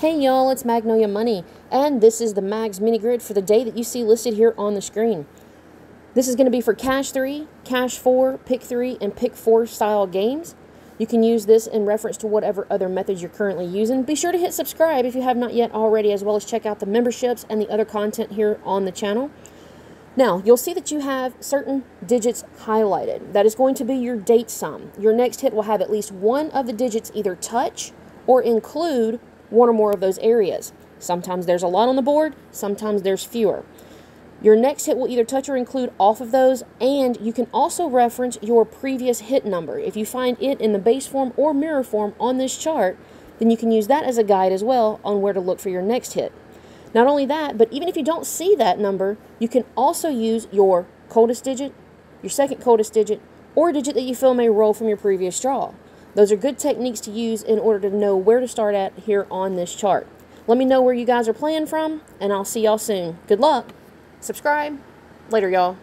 Hey y'all, it's Magnolia Money, and this is the Mags mini grid for the day that you see listed here on the screen. This is going to be for Cash 3, Cash 4, Pick 3, and Pick 4 style games. You can use this in reference to whatever other methods you're currently using. Be sure to hit subscribe if you have not yet already, as well as check out the memberships and the other content here on the channel. Now, you'll see that you have certain digits highlighted. That is going to be your date sum. Your next hit will have at least one of the digits either touch or include one or more of those areas. Sometimes there's a lot on the board, sometimes there's fewer. Your next hit will either touch or include off of those, and you can also reference your previous hit number. If you find it in the base form or mirror form on this chart, then you can use that as a guide as well on where to look for your next hit. Not only that, but even if you don't see that number, you can also use your coldest digit, your second coldest digit, or a digit that you feel may roll from your previous draw. Those are good techniques to use in order to know where to start at here on this chart. Let me know where you guys are playing from, and I'll see y'all soon. Good luck. Subscribe. Later, y'all.